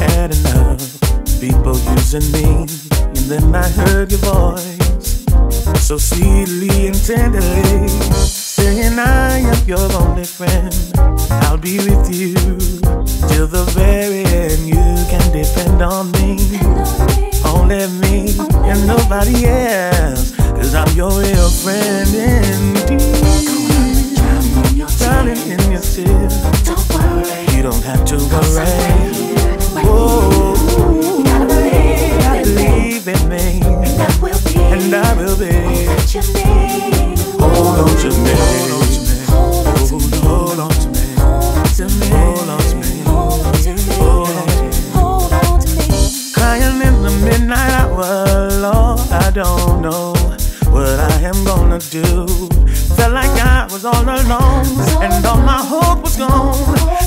had enough. People using me, and then I heard your voice so sweetly and tenderly saying, I am your only friend. I'll be with you till the very end. You can depend on me, only me, and nobody else. Cause I'm your real friend indeed. Darling, in your tears. Don't worry. You don't have to worry. Me. And I will be. And I will be. Hold on to me. Hold on to me. Hold on to me. Hold on to me. Hold on to me. Hold on to me. Crying in the midnight hour, Lord, I don't know am gonna do. Felt like I was all alone, and all my hope was gone.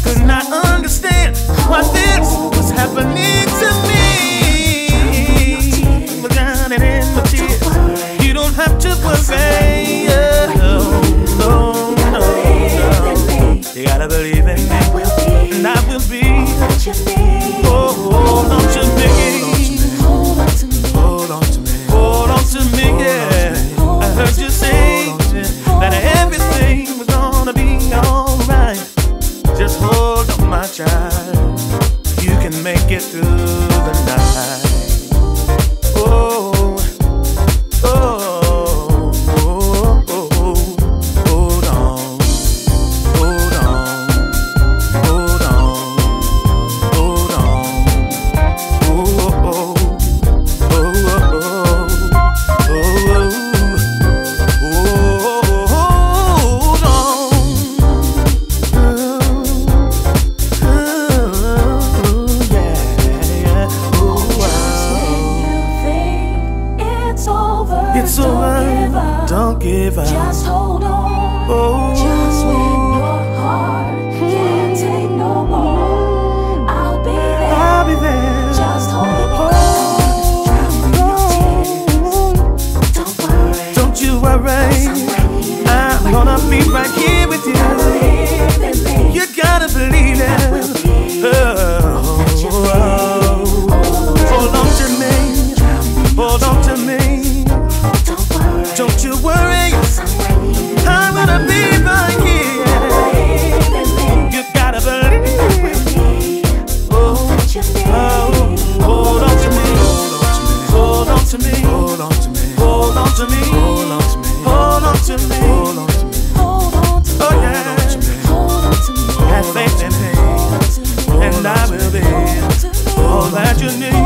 Could not understand why this was happening to me. your name.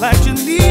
Like that you need.